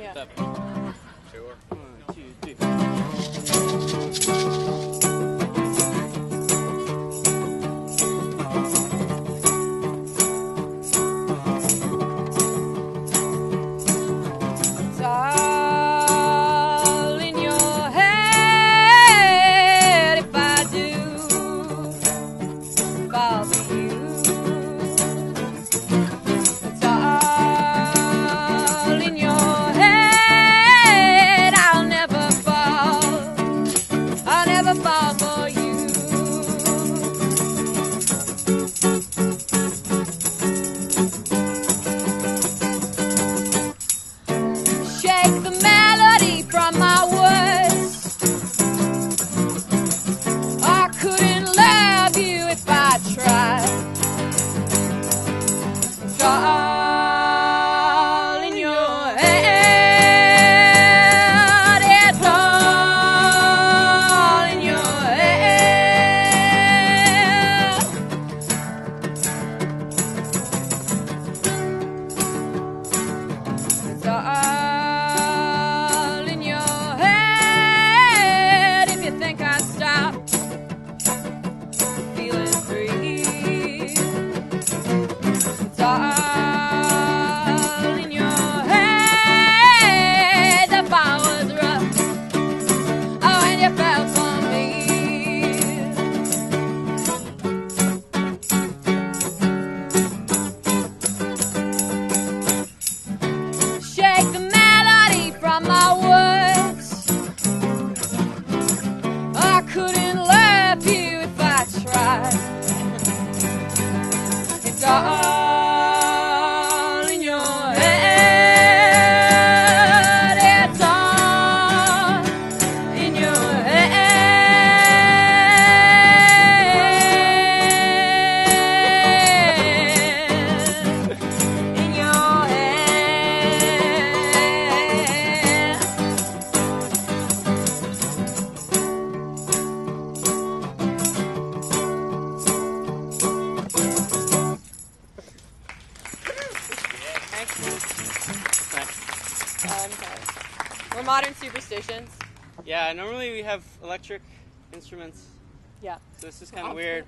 Yeah. Sure. One, two, three. God. Um, We're modern superstitions. Yeah, normally we have electric instruments. Yeah. So this is kind of weird.